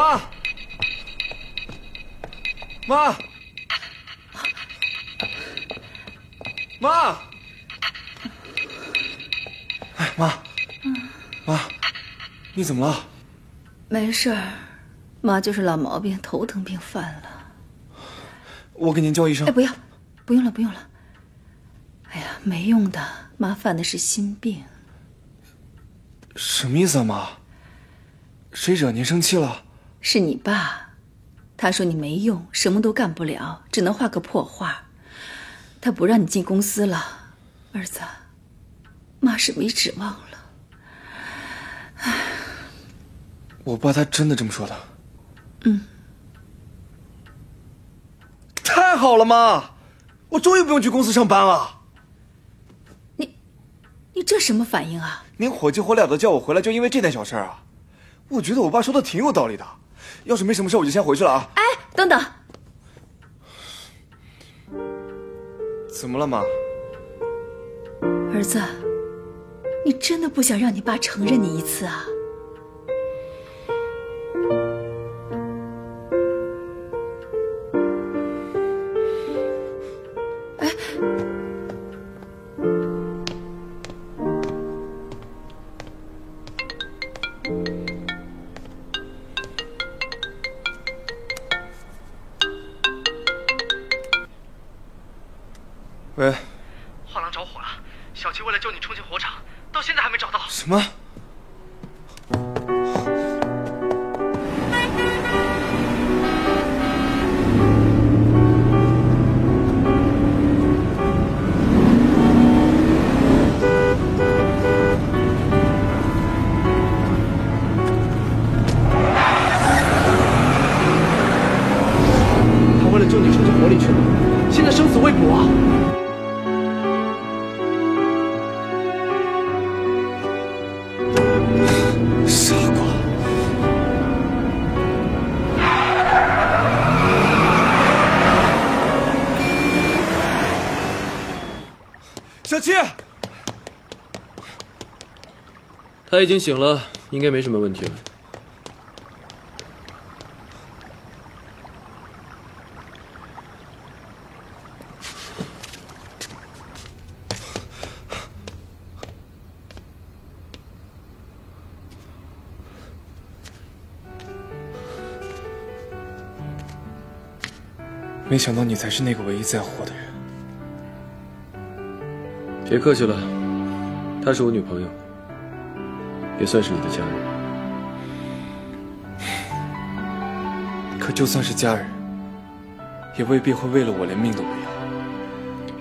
妈，妈，妈，哎，妈，妈，你怎么了？没事儿，妈就是老毛病，头疼病犯了。我给您叫医生哎，。不要，不用了，不用了。哎呀，没用的，妈犯的是心病。什么意思啊，妈？谁惹您生气了？是你爸，他说你没用，什么都干不了，只能画个破画。他不让你进公司了，儿子，妈是没指望了。我爸他真的这么说的。嗯。太好了，妈，我终于不用去公司上班了。你你这什么反应啊？您火急火燎的叫我回来，就因为这点小事儿啊？我觉得我爸说的挺有道理的。要是没什么事，我就先回去了啊。哎，等等，怎么了，妈？儿子，你真的不想让你爸承认你一次啊？他已经醒了，应该没什么问题了。没想到你才是那个唯一在乎我的人。别客气了，她是我女朋友，也算是你的家人。可就算是家人，也未必会为了我连命都不要。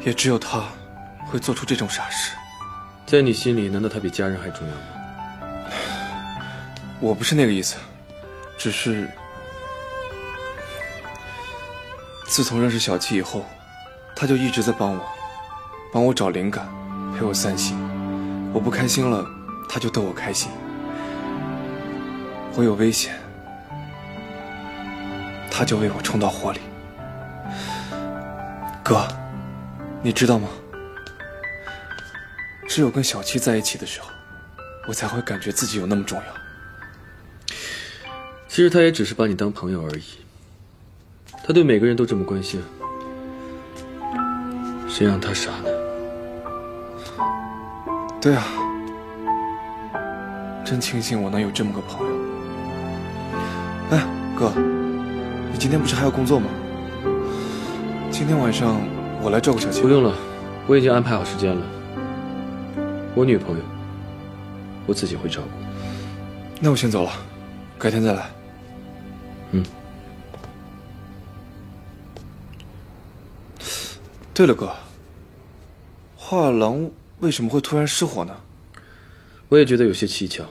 也只有他会做出这种傻事。在你心里，难道他比家人还重要吗？我不是那个意思，只是自从认识小七以后，他就一直在帮我，帮我找灵感，陪我散心。我不开心了，他就逗我开心。我有危险，他就为我冲到火里。哥，你知道吗？只有跟小七在一起的时候，我才会感觉自己有那么重要。其实他也只是把你当朋友而已。他对每个人都这么关心，谁让他傻呢？对啊，真庆幸我能有这么个朋友。哎，哥，你今天不是还要工作吗？今天晚上我来照顾小七。不用了，我已经安排好时间了。我女朋友，我自己会照顾。那我先走了，改天再来。嗯。对了，哥，画廊为什么会突然失火呢？我也觉得有些蹊跷。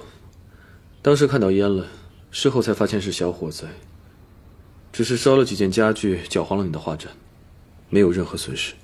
当时看到烟了，事后才发现是小火灾，只是烧了几件家具，搅黄了你的画展，没有任何损失。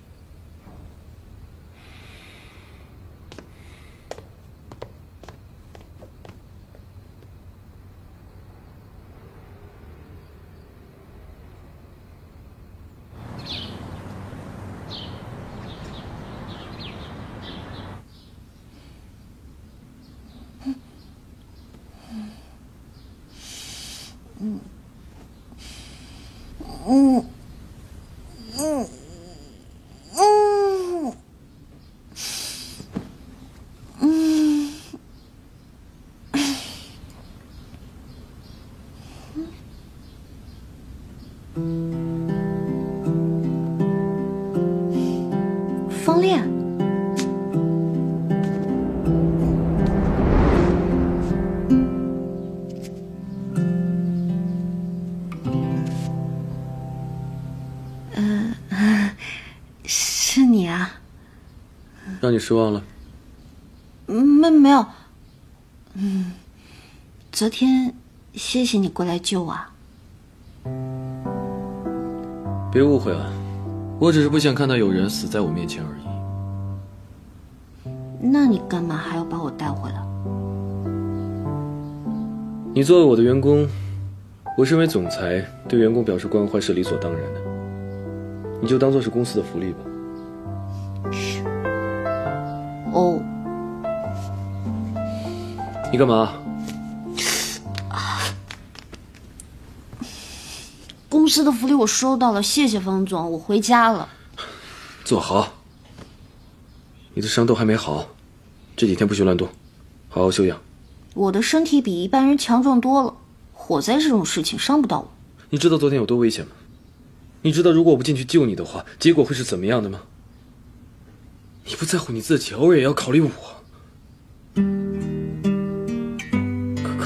你失望了？没没有。嗯，昨天谢谢你过来救我啊。别误会啊，我只是不想看到有人死在我面前而已。那你干嘛还要把我带回来？你作为我的员工，我身为总裁，对员工表示关怀是理所当然的。你就当做是公司的福利吧。你干嘛？公司的福利我收到了，谢谢方总，我回家了。坐好。你的伤都还没好，这几天不许乱动，好好休养。我的身体比一般人强壮多了，火灾这种事情伤不到我。你知道昨天有多危险吗？你知道如果我不进去救你的话，结果会是怎么样的吗？你不在乎你自己，偶尔也要考虑我，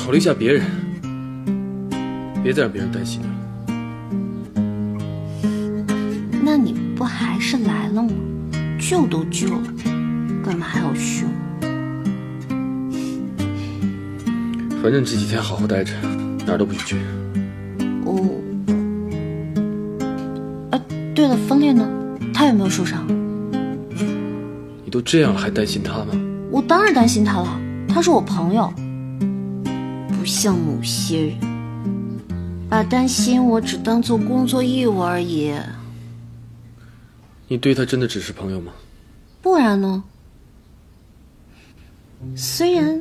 考考虑一下别人，别再让别人担心了。那你不还是来了吗？救都救了，干嘛还要凶？反正这几天好好待着，哪儿都不许去。哦，啊，对了，方烈呢？他有没有受伤？你都这样了，还担心他吗？我当然担心他了，他是我朋友，不像某些人，把担心我只当做工作义务而已。你对他真的只是朋友吗？不然呢？虽然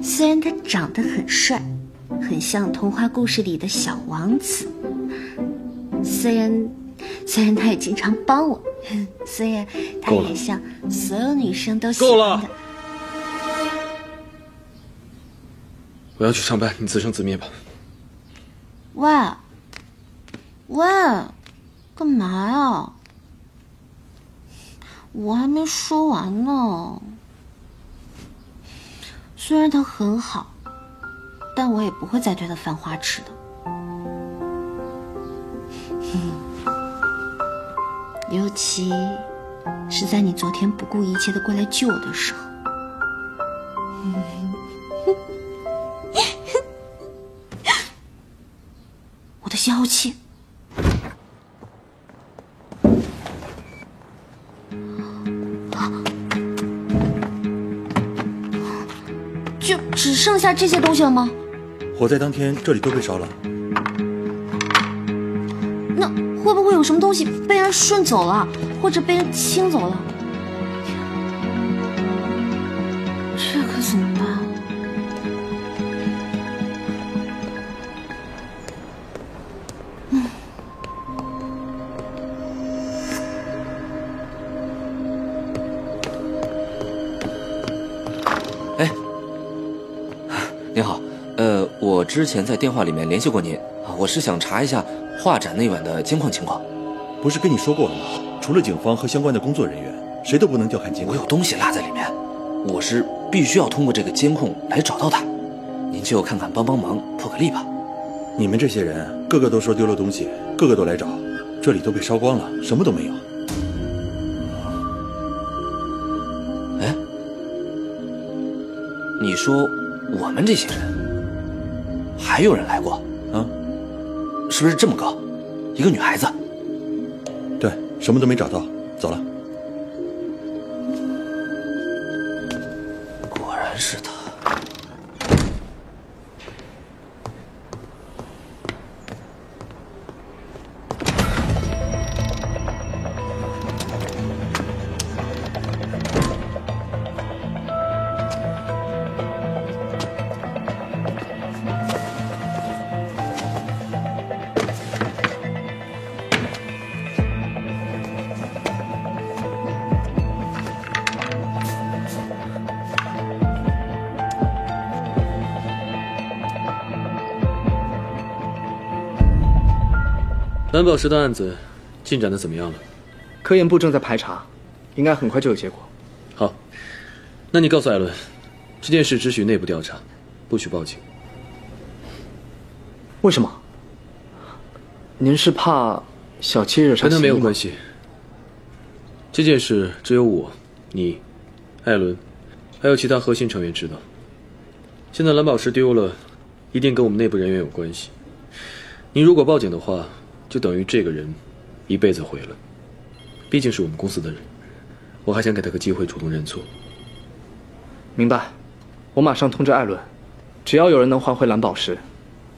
虽然他长得很帅，很像童话故事里的小王子，虽然虽然他也经常帮我，虽然他也像所有女生都喜欢够了我要去上班，你自生自灭吧。喂，喂，干嘛呀？我还没说完呢。虽然他很好，但我也不会再对他犯花痴的。尤其是在你昨天不顾一切的过来救我的时候。剩下这些东西了吗？火灾当天，这里都被烧了。那会不会有什么东西被人顺走了，或者被人清走了？之前在电话里面联系过您啊，我是想查一下画展那晚的监控情况。不是跟你说过了吗？除了警方和相关的工作人员，谁都不能调看监控。我有东西落在里面，我是必须要通过这个监控来找到他。您就看看帮帮忙，破个例吧。你们这些人个个都说丢了东西，个个都来找，这里都被烧光了，什么都没有。哎，你说我们这些人还有人来过，啊，是不是这么高？一个女孩子？对，什么都没找到，蓝宝石的案子进展的怎么样了？科研部正在排查，应该很快就有结果。好，那你告诉艾伦，这件事只许内部调查，不许报警。为什么？您是怕小七惹上跟他没有关系。这件事只有我、你、艾伦，还有其他核心成员知道。现在蓝宝石丢了，一定跟我们内部人员有关系。你如果报警的话，就等于这个人一辈子毁了。毕竟是我们公司的人，我还想给他个机会主动认错。明白，我马上通知艾伦，只要有人能还回蓝宝石，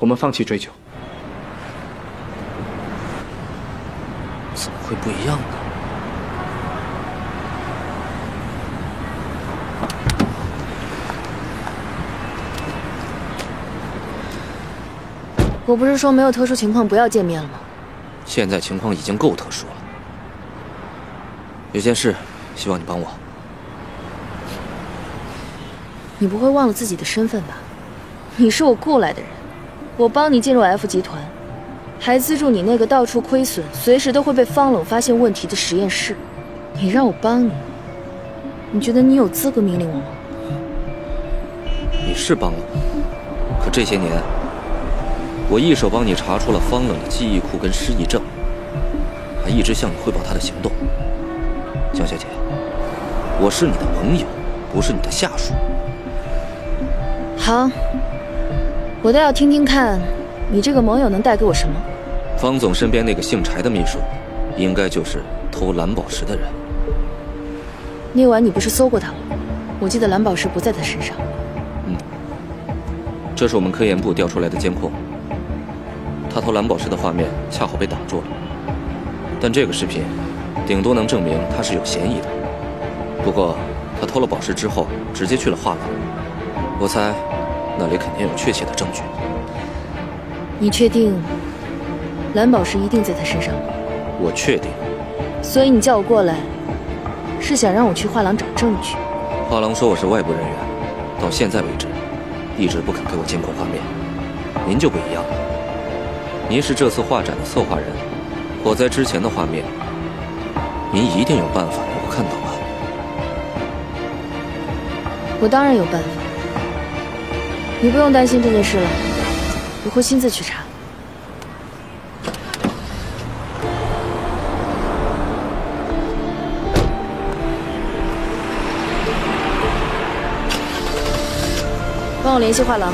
我们放弃追究。怎么会不一样呢？我不是说没有特殊情况不要见面了吗？现在情况已经够特殊了。有件事，希望你帮我。你不会忘了自己的身份吧？你是我雇来的人，我帮你进入 F 集团，还资助你那个到处亏损、随时都会被方冷发现问题的实验室。你让我帮你，你觉得你有资格命令我吗？你是帮了我，可这些年，我一手帮你查出了方冷的记忆库跟失忆症，还一直向你汇报他的行动。江小姐，我是你的盟友，不是你的下属。好，我倒要听听看，你这个盟友能带给我什么？方总身边那个姓柴的秘书，应该就是偷蓝宝石的人。那晚你不是搜过他吗？我记得蓝宝石不在他身上。嗯这是我们科研部调出来的监控，他偷蓝宝石的画面恰好被挡住了。但这个视频，顶多能证明他是有嫌疑的。不过，他偷了宝石之后，直接去了画廊，我猜，那里肯定有确切的证据。你确定蓝宝石一定在他身上吗？我确定，所以你叫我过来，是想让我去画廊找证据？画廊说我是外部人员，到现在为止，一直不肯给我监控画面。您就不一样了，您是这次画展的策划人，火灾之前的画面，您一定有办法能够看到吧？我当然有办法，你不用担心这件事了，我会亲自去查。帮我联系画廊。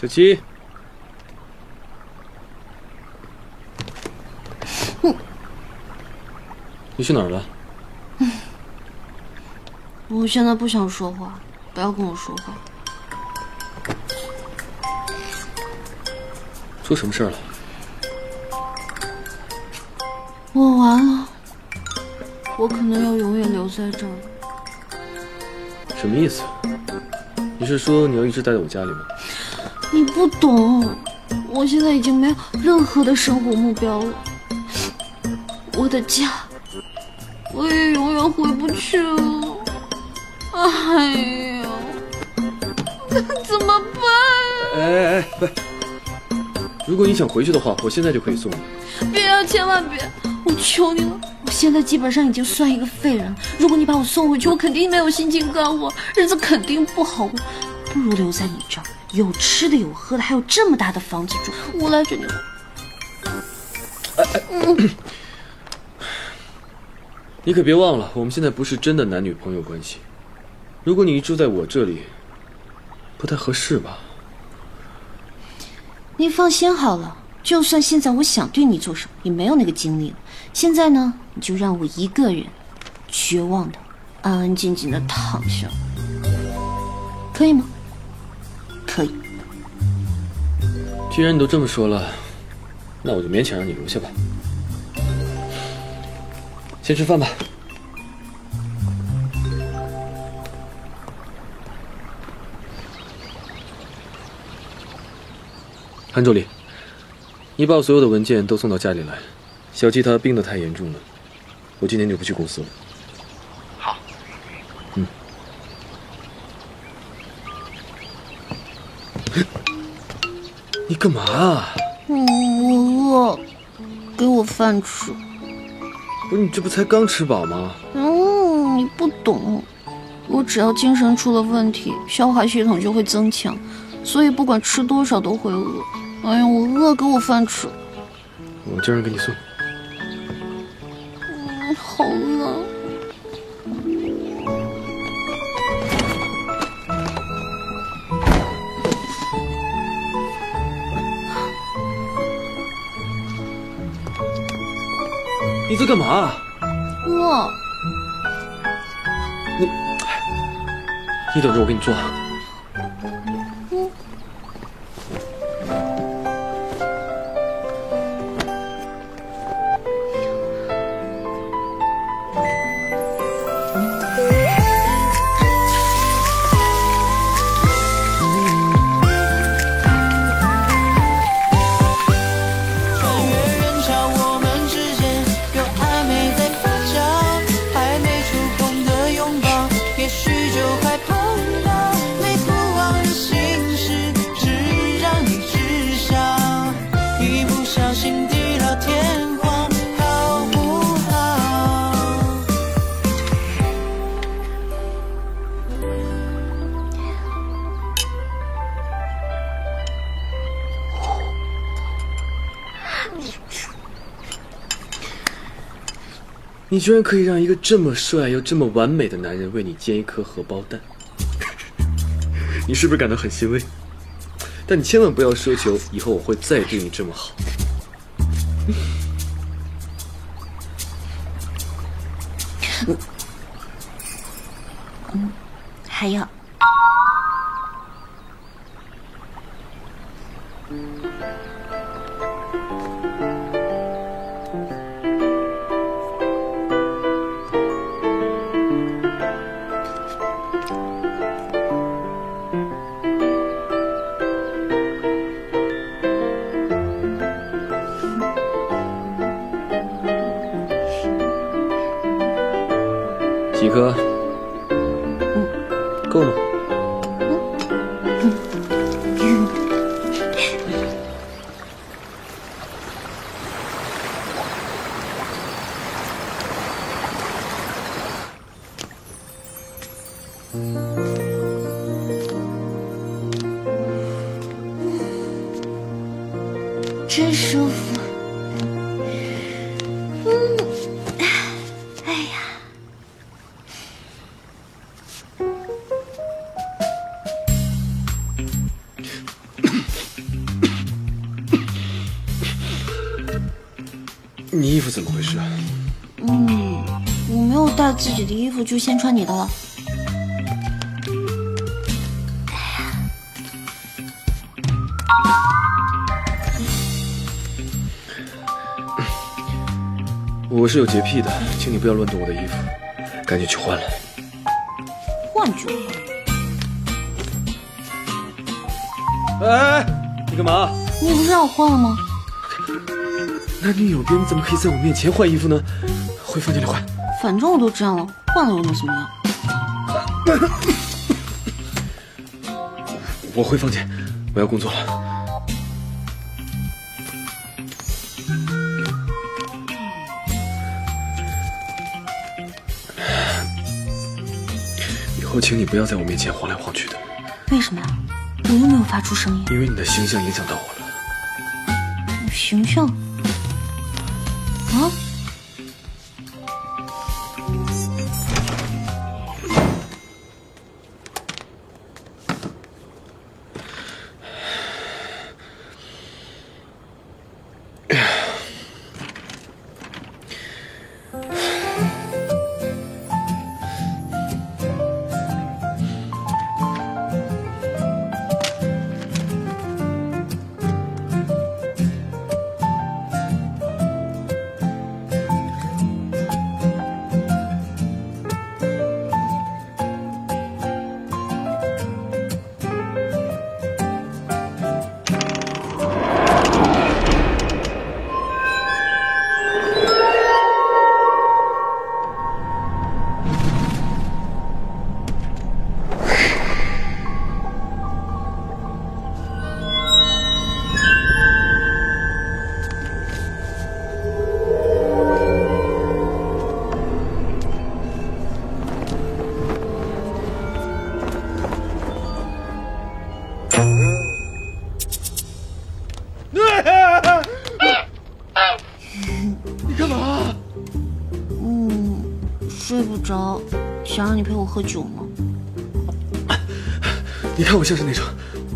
小七，你去哪儿了？我现在不想说话，不要跟我说话。出什么事儿了？我完了，我可能要永远留在这儿。什么意思？你是说你要一直待在我家里吗？你不懂，我现在已经没有任何的生活目标了。我的家，我也永远回不去了。哎呀，怎么办？哎哎哎，如果你想回去的话，我现在就可以送你。别啊，千万别！我求你了，我现在基本上已经算一个废人了。如果你把我送回去，我肯定没有心情干活，日子肯定不好过。不如留在你这儿，有吃的，有喝的，还有这么大的房子住。我来这里了。你可别忘了，我们现在不是真的男女朋友关系。如果你住在我这里，不太合适吧？你放心好了，就算现在我想对你做什么，也没有那个精力了。现在呢，你就让我一个人，绝望的，安安静静的躺下，可以吗？既然你都这么说了，那我就勉强让你留下吧。先吃饭吧。韩助理，你把我所有的文件都送到家里来。小七他病得太严重了，我今天就不去公司了。你干嘛啊？我饿，给我饭吃。不是你这不才刚吃饱吗？嗯，你不懂，我只要精神出了问题，消化系统就会增强，所以不管吃多少都会饿。哎呀，我饿，给我饭吃。我叫人给你送。你在干嘛？我。你，你等着，我给你做。你居然可以让一个这么帅又这么完美的男人为你煎一颗荷包蛋，你是不是感到很欣慰？但你千万不要奢求以后我会再对你这么好。还要。几我是有洁癖的，请你不要乱动我的衣服，赶紧去换了。换就换。哎，你干嘛？你不是让我换了吗？男女有别，你怎么可以在我面前换衣服呢？回房间里换。反正我都这样了，换了又能怎么样？我回房间，我要工作了。后请你不要在我面前晃来晃去的，为什么呀？我又没有发出声音。因为你的形象影响到我了。形象？着，想让你陪我喝酒吗？你看我像是那种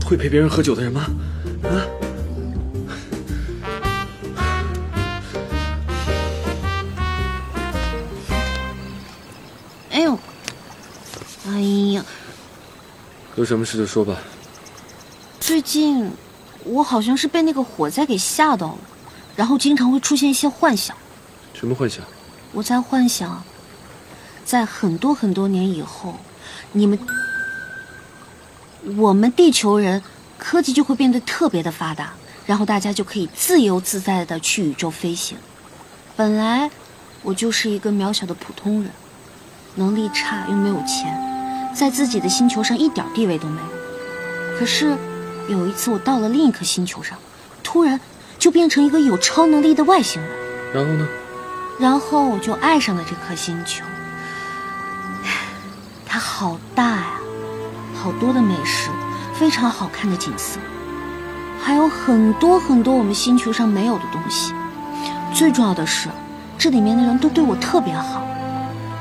会陪别人喝酒的人吗？啊？哎呦，哎呀，有什么事就说吧。最近我好像是被那个火灾给吓到了，然后经常会出现一些幻想。什么幻想？我在幻想，在很多很多年以后，你们我们地球人科技就会变得特别的发达，然后大家就可以自由自在的去宇宙飞行。本来我就是一个渺小的普通人，能力差又没有钱，在自己的星球上一点地位都没有。可是有一次我到了另一颗星球上，突然就变成一个有超能力的外星人。然后呢？然后我就爱上了这颗星球，它好大呀，好多的美食，非常好看的景色，还有很多很多我们星球上没有的东西。最重要的是，这里面的人都对我特别好，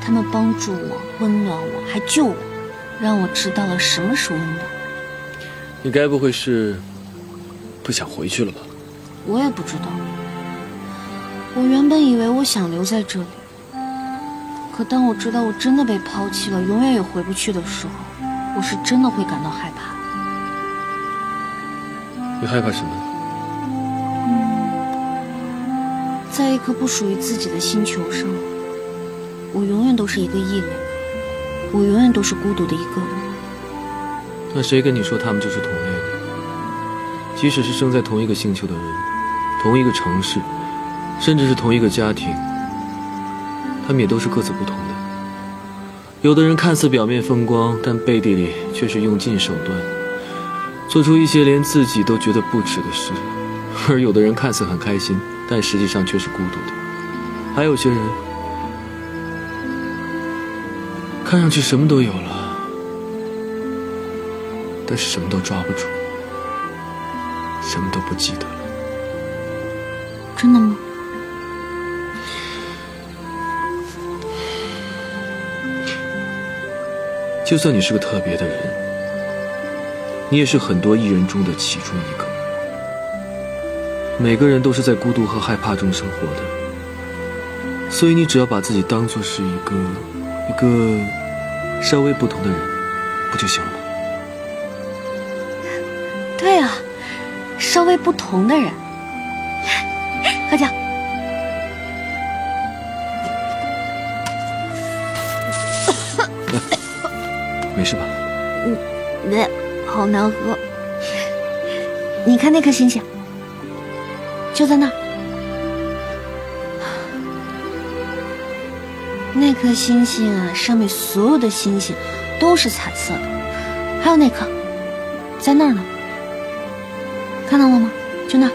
他们帮助我，温暖我，还救我，让我知道了什么是温暖。你该不会是不想回去了吧？我也不知道。我原本以为我想留在这里，可当我知道我真的被抛弃了，永远也回不去的时候，我是真的会感到害怕。你害怕什么？在一颗不属于自己的星球上，我永远都是一个异类，我永远都是孤独的一个人。那谁跟你说他们就是同类的？即使是生在同一个星球的人，同一个城市。甚至是同一个家庭，他们也都是各自不同的。有的人看似表面风光，但背地里却是用尽手段，做出一些连自己都觉得不耻的事；而有的人看似很开心，但实际上却是孤独的。还有些人，看上去什么都有了，但是什么都抓不住，什么都不记得了。真的吗？就算你是个特别的人，你也是很多艺人中的其中一个。每个人都是在孤独和害怕中生活的，所以你只要把自己当做是一个一个稍微不同的人，不就行了吗？对啊，稍微不同的人。喝酒。好难喝。你看那颗星星，就在那儿。那颗星星啊，上面所有的星星都是彩色的，还有那颗，在那儿呢。看到了吗？就那儿。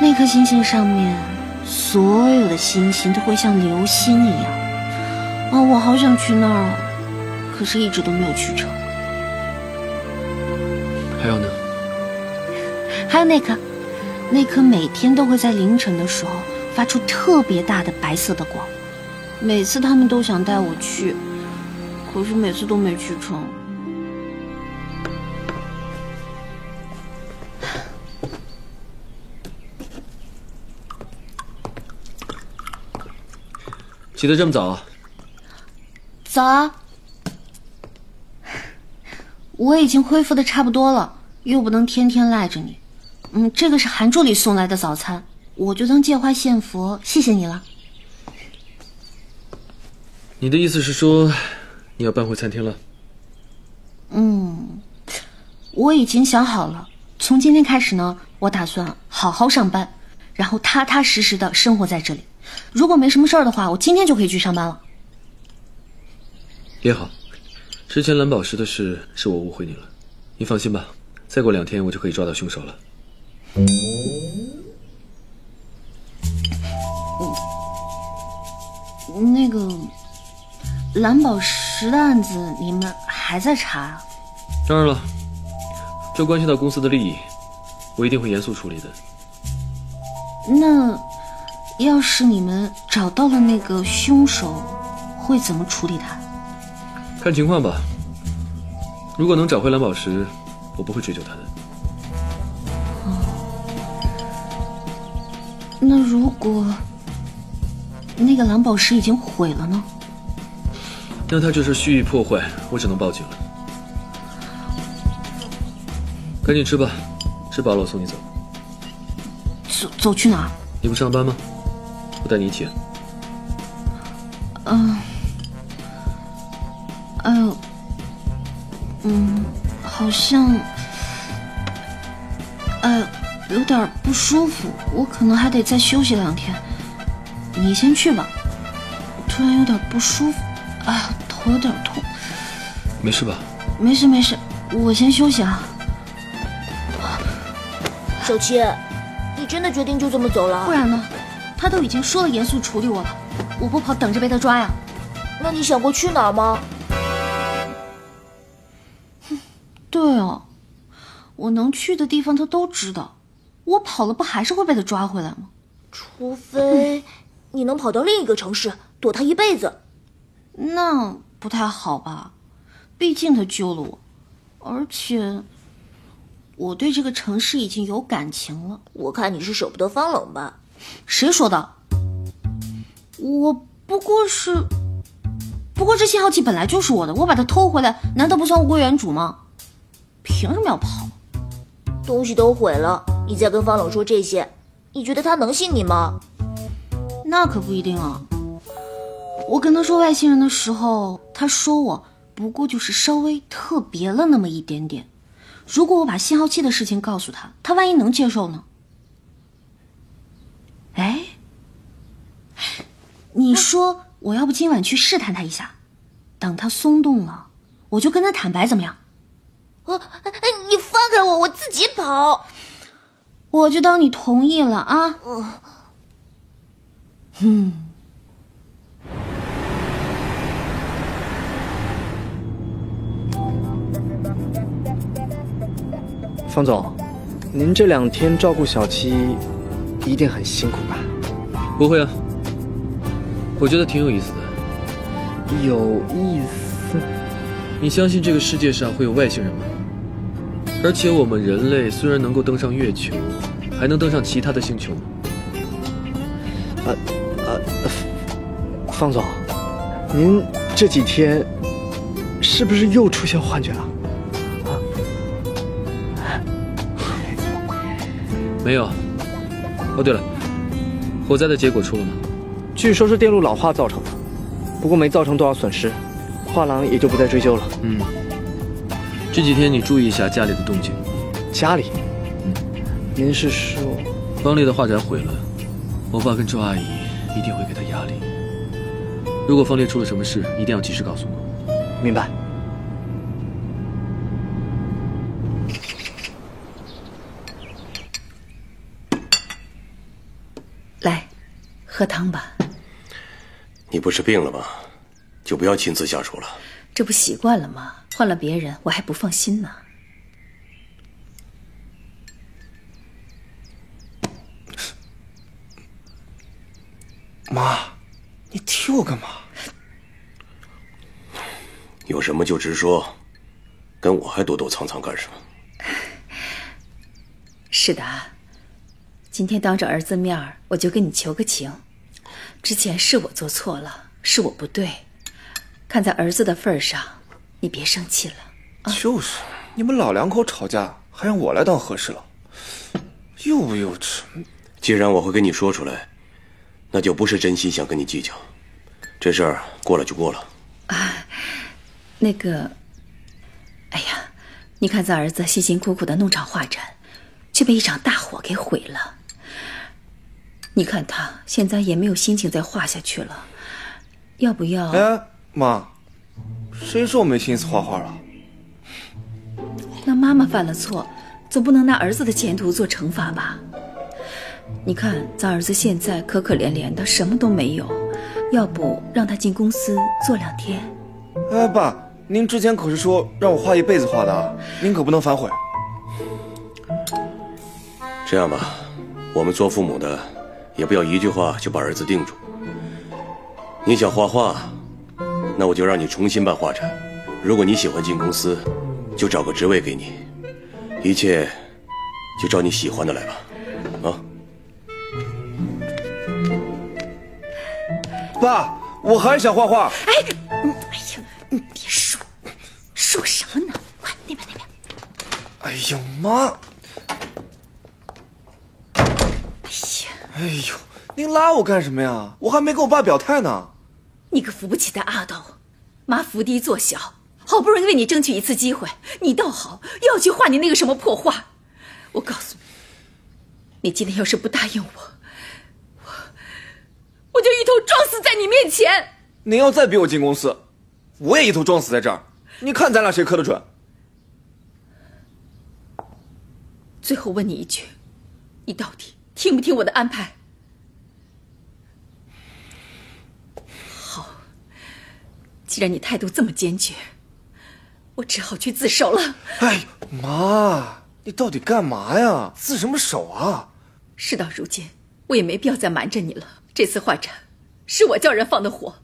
那颗星星上面，所有的星星都会像流星一样。啊，我好想去那儿啊，可是一直都没有去成。还有呢？还有那颗，那颗每天都会在凌晨的时候发出特别大的白色的光，每次他们都想带我去，可是每次都没去成。起得这么早啊？早啊！我已经恢复的差不多了，又不能天天赖着你。嗯，这个是韩助理送来的早餐，我就当借花献佛，谢谢你了。你的意思是说，你要搬回餐厅了？嗯，我已经想好了，从今天开始呢，我打算好好上班，然后踏踏实实的生活在这里。如果没什么事儿的话，我今天就可以去上班了。也好，之前蓝宝石的事是我误会你了，你放心吧，再过两天我就可以抓到凶手了。那个蓝宝石的案子，你们还在查啊？当然了，这关系到公司的利益，我一定会严肃处理的。那要是你们找到了那个凶手，会怎么处理他？看情况吧。如果能找回蓝宝石，我不会追究他的。那如果那个蓝宝石已经毁了呢？那他就是蓄意破坏，我只能报警了。赶紧吃吧，吃饱了我送你走。走走去哪儿？你不上班吗？我带你一起。嗯，好像，呃，有点不舒服，我可能还得再休息两天。你先去吧，突然有点不舒服，啊，头有点痛。没事吧？没事没事，我先休息啊。小七，你真的决定就这么走了？不然呢？他都已经说了严肃处理我了，我不跑等着被他抓呀？那你想过去哪儿吗？对哦，我能去的地方他都知道，我跑了不还是会被他抓回来吗？除非你能跑到另一个城市躲他一辈子，那不太好吧？毕竟他救了我，而且我对这个城市已经有感情了。我看你是舍不得方冷吧？谁说的？我不过是，不过这信号器本来就是我的，我把它偷回来，难道不算物归原主吗？凭什么要跑？东西都毁了，你再跟方冷说这些，你觉得他能信你吗？那可不一定啊。我跟他说外星人的时候，他说我不过就是稍微特别了那么一点点。如果我把信号器的事情告诉他，他万一能接受呢？哎，你说我要不今晚去试探他一下，等他松动了，我就跟他坦白，怎么样？我，你放开我，我自己跑。我就当你同意了啊。嗯。方总，您这两天照顾小七，一定很辛苦吧？不会啊，我觉得挺有意思的。有意思？你相信这个世界上会有外星人吗？而且我们人类虽然能够登上月球，还能登上其他的星球吗？啊啊，方总，您这几天是不是又出现幻觉了？啊没有。哦，对了，火灾的结果出了吗？据说是电路老化造成的，不过没造成多少损失，画廊也就不再追究了。嗯，这几天你注意一下家里的动静。家里？嗯，您是说方烈的画展毁了，我爸跟周阿姨一定会给他压力。如果方烈出了什么事，一定要及时告诉我。明白。来，喝汤吧。你不是病了吗？就不要亲自下厨了。这不习惯了吗？换了别人，我还不放心呢。妈，你踢我干嘛？有什么就直说，跟我还躲躲藏藏干什么？世达，今天当着儿子面儿，我就跟你求个情。之前是我做错了，是我不对，看在儿子的份上，你别生气了。就是，你们老两口吵架，还让我来当和事佬，幼不幼稚？既然我会跟你说出来，那就不是真心想跟你计较。这事儿过了就过了。啊那个，哎呀，你看咱儿子辛辛苦苦的弄场画展，却被一场大火给毁了。你看他现在也没有心情再画下去了，要不要？哎，妈，谁说我没心思画画了？那妈妈犯了错，总不能拿儿子的前途做惩罚吧？你看咱儿子现在可可怜怜的，什么都没有，要不让他进公司做两天？哎，爸，您之前可是说让我画一辈子画的啊，您可不能反悔。这样吧，我们做父母的也不要一句话就把儿子定住。你想画画，那我就让你重新办画展；如果你喜欢进公司，就找个职位给你，一切就照你喜欢的来吧。啊，爸，我还想画画。哎，嗯哎呀，你别说，说什么呢？快那边那边。哎呦妈！哎呀，哎呦，您拉我干什么呀？我还没跟我爸表态呢。你个扶不起的阿斗，妈伏低做小，好不容易为你争取一次机会，你倒好，又要去画你那个什么破画。我告诉你，你今天要是不答应我，我我就一头撞死在你面前。您要再逼我进公司，我也一头撞死在这儿。你看咱俩谁磕得准？最后问你一句，你到底听不听我的安排？既然你态度这么坚决，我只好去自首了。哎，妈，你到底干嘛呀？自什么首啊？事到如今，我也没必要再瞒着你了。这次画展，是我叫人放的火。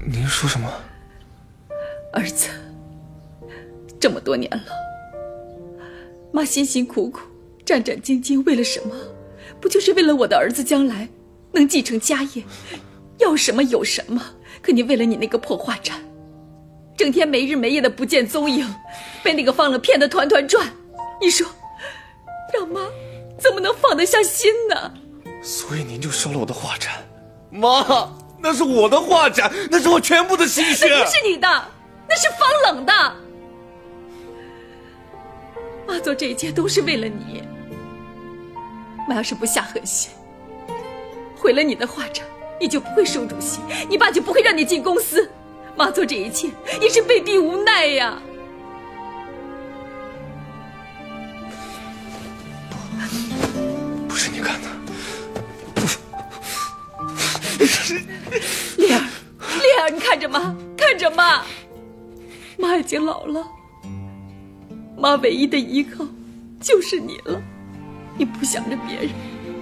您说什么？儿子，这么多年了，妈辛辛苦苦、战战兢兢，为了什么？不就是为了我的儿子将来能继承家业，要什么有什么？可你为了你那个破画展，整天没日没夜的不见踪影，被那个方冷骗得团团转。你说，让妈怎么能放得下心呢？所以您就收了我的画展，妈，那是我的画展，那是我全部的心血。那不是你的，那是方冷的。妈做这一切都是为了你。妈要是不下狠心，毁了你的画展，你就不会收主席，你爸就不会让你进公司。妈做这一切也是被逼无奈呀。不是你干的，丽儿，丽儿，你看着妈，看着妈，妈已经老了，妈唯一的依靠就是你了。你不想着别人，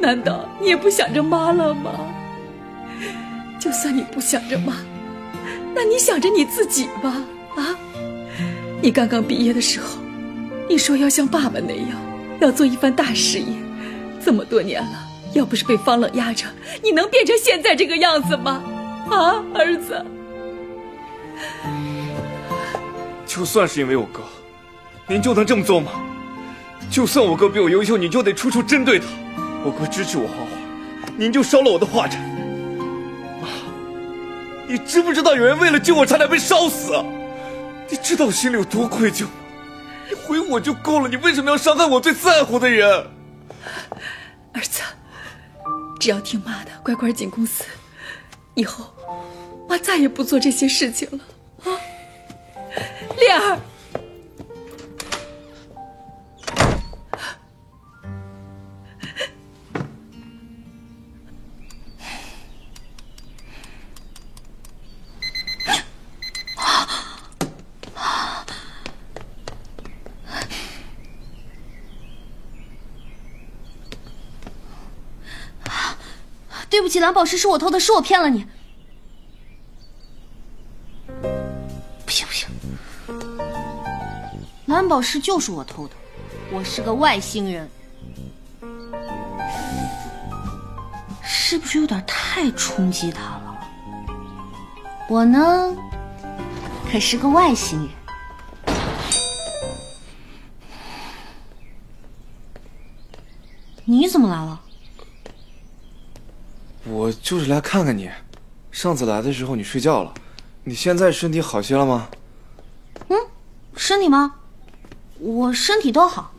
难道你也不想着妈了吗？就算你不想着妈，那你想着你自己吧？啊，你刚刚毕业的时候，你说要像爸爸那样，要做一番大事业。这么多年了，要不是被方冷压着，你能变成现在这个样子吗？啊，儿子。就算是因为我哥，您就能这么做吗？就算我哥比我优秀，你就得处处针对他。我哥支持我画画，您就烧了我的画展。你知不知道有人为了救我差点被烧死？你知道我心里有多愧疚吗？你毁我就够了，你为什么要伤害我最在乎的人？儿子，只要听妈的，乖乖进公司，以后妈再也不做这些事情了啊！丽儿。起，蓝宝石是我偷的，是我骗了你。不行不行，蓝宝石就是我偷的，我是个外星人，是不是有点太冲击他了？我呢，可是个外星人。你怎么来了？我就是来看看你。上次来的时候你睡觉了，你现在身体好些了吗？嗯，身体吗？我身体都好，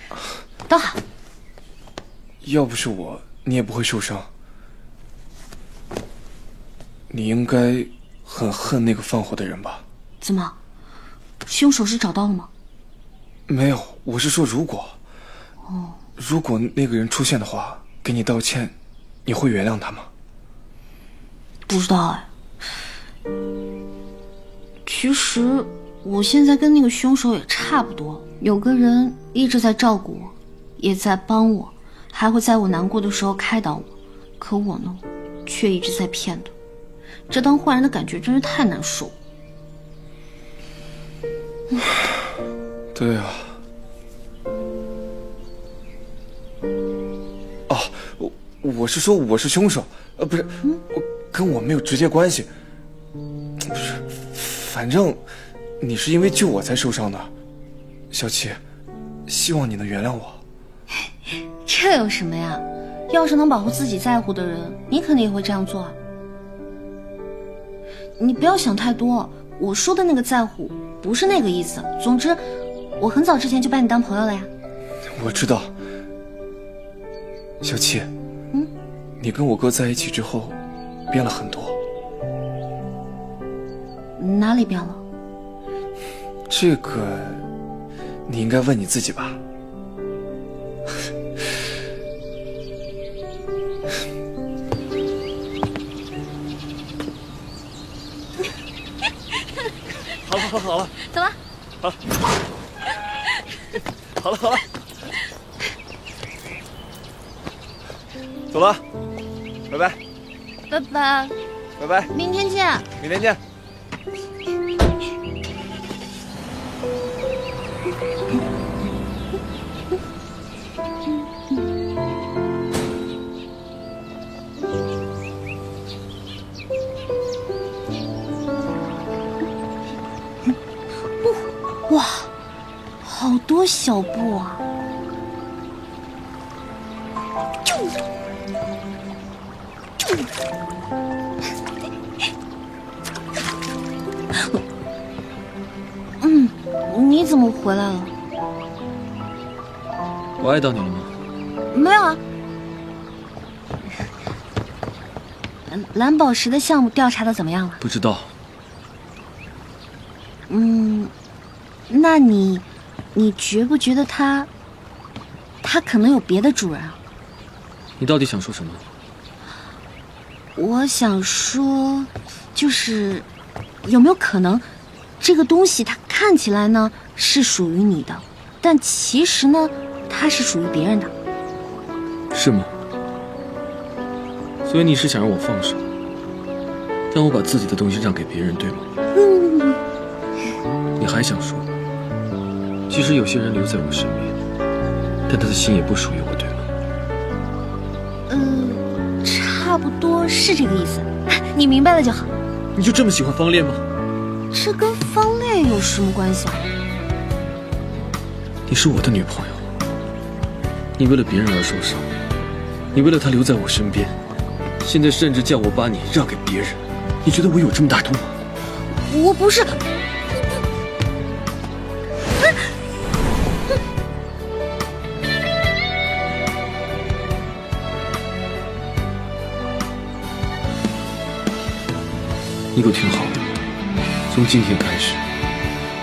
都好。要不是我，你也不会受伤。你应该很恨那个放火的人吧？怎么，凶手是找到了吗？没有，我是说如果，哦，如果那个人出现的话，给你道歉，你会原谅他吗？不知道哎。其实我现在跟那个凶手也差不多，有个人一直在照顾我，也在帮我，还会在我难过的时候开导我，可我呢，却一直在骗他。这当坏人的感觉真是太难受。对啊。我我是说我是凶手，呃，不是，我跟我没有直接关系。不是，反正你是因为救我才受伤的，小七，希望你能原谅我。这有什么呀？要是能保护自己在乎的人，你肯定也会这样做啊。你不要想太多，我说的那个在乎不是那个意思。总之，我很早之前就把你当朋友了呀。我知道，小七，嗯，你跟我哥在一起之后，变了很多。哪里变了？这个，你应该问你自己吧。好了好了好了，走了。好了，好了好了，走了，拜拜拜拜，拜拜，明天见。明天见。哇，好多小布啊！你怎么回来了？我碍到你了吗？没有啊。嗯蓝宝石的项目调查的怎么样了？不知道，嗯，那你，你觉不觉得他，他可能有别的主人啊？你到底想说什么？我想说，就是有没有可能，这个东西它看起来呢是属于你的，但其实呢它是属于别人的。是吗？所以你是想让我放手，让我把自己的东西让给别人，对吗？嗯，你还想说，其实有些人留在我身边，但他的心也不属于我，对吗？嗯，差不多是这个意思，你明白了就好。你就这么喜欢方烈吗？这跟方烈有什么关系啊？你是我的女朋友，你为了别人而受伤，你为了他留在我身边，现在甚至叫我把你让给别人，你觉得我有这么大度吗？我不是。你给我听好了，从今天开始，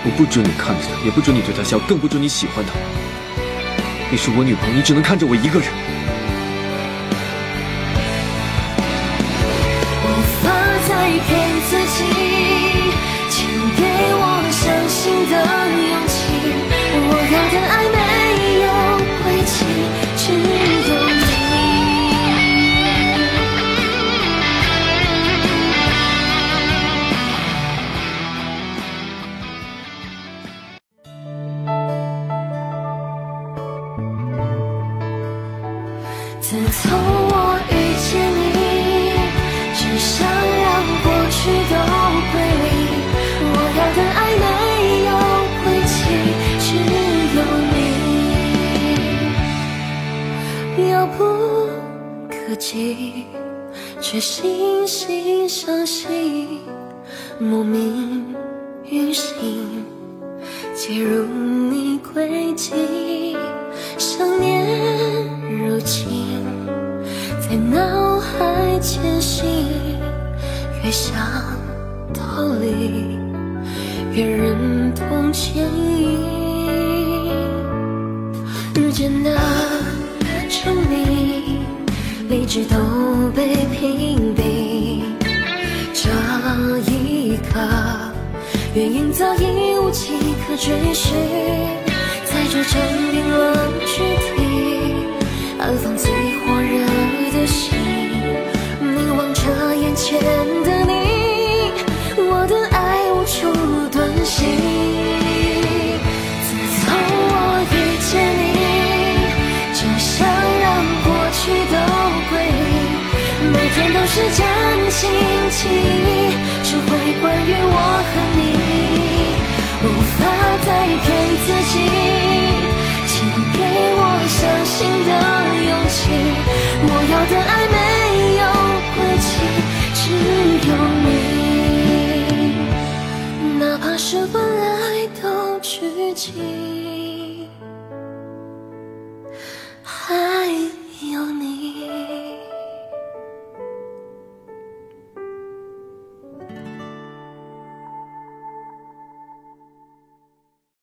我不准你看着他，也不准你对他笑，更不准你喜欢他。你是我女朋友，你只能看着我一个人。越想逃离，越忍痛牵引。日渐的沉迷，理智都被屏蔽。这一刻，原因早已无迹可追寻，在这争辩论具体，安放最火热的心眼前的你，我的爱无处遁形。自从我遇见你，就想让过去都回忆。每天都是假心情，只会关于我和你。无法再骗自己，请给我相信的勇气。我要的爱。这本来都剧情。